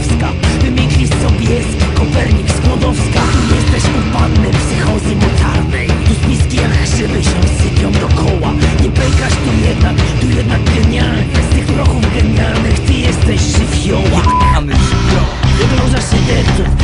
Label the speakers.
Speaker 1: Kwiatkowska Wymiklist Sobieski, Kopernik Skłodowska Tu jesteś u panny psychozy mocarnej. Tu spiski jak szyby się sypią dokoła Nie pękasz tu jednak, tu jednak genialny. Z tych prochów genialnych ty jesteś żywioła. Mamy żywioła Wyglądasz szyderców